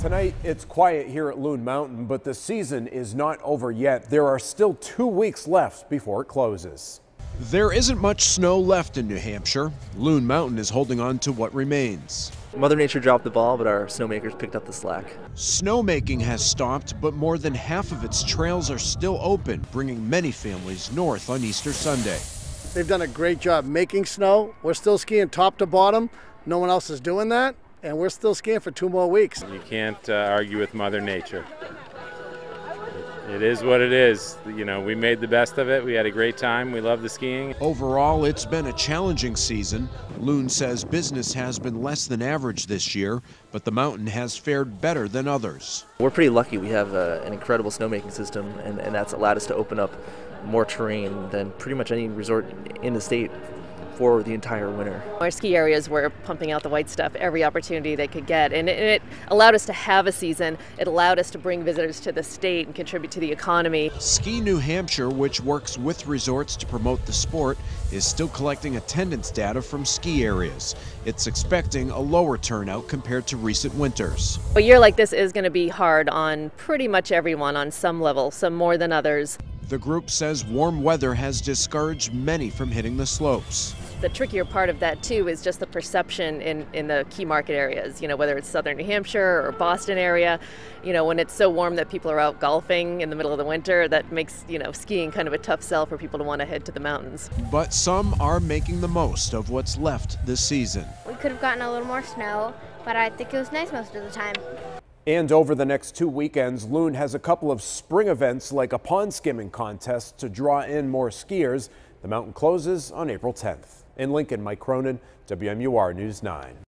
Tonight, it's quiet here at Loon Mountain, but the season is not over yet. There are still two weeks left before it closes. There isn't much snow left in New Hampshire. Loon Mountain is holding on to what remains. Mother Nature dropped the ball, but our snowmakers picked up the slack. Snowmaking has stopped, but more than half of its trails are still open, bringing many families north on Easter Sunday. They've done a great job making snow. We're still skiing top to bottom. No one else is doing that and we're still skiing for two more weeks. You can't uh, argue with Mother Nature. It is what it is. You know, we made the best of it. We had a great time. We love the skiing. Overall, it's been a challenging season. Loon says business has been less than average this year, but the mountain has fared better than others. We're pretty lucky. We have uh, an incredible snowmaking system, and, and that's allowed us to open up more terrain than pretty much any resort in the state for the entire winter. Our ski areas were pumping out the white stuff every opportunity they could get, and it, allowed us to have a season. It allowed us to bring visitors to the state and contribute to the economy. Ski New Hampshire, which works with resorts to promote the sport, is still collecting attendance data from ski areas. It's expecting a lower turnout compared to recent winters. A year like this is going to be hard on pretty much everyone on some level, some more than others. The group says warm weather has discouraged many from hitting the slopes. The trickier part of that too is just the perception in, in the key market areas, you know, whether it's southern New Hampshire or Boston area, you know, when it's so warm that people are out golfing in the middle of the winter, that makes, you know, skiing kind of a tough sell for people to want to head to the mountains. But some are making the most of what's left this season. We could have gotten a little more snow, but I think it was nice most of the time. And over the next two weekends, Loon has a couple of spring events like a pond skimming contest to draw in more skiers. The mountain closes on April 10th. In Lincoln, Mike Cronin, WMUR News 9.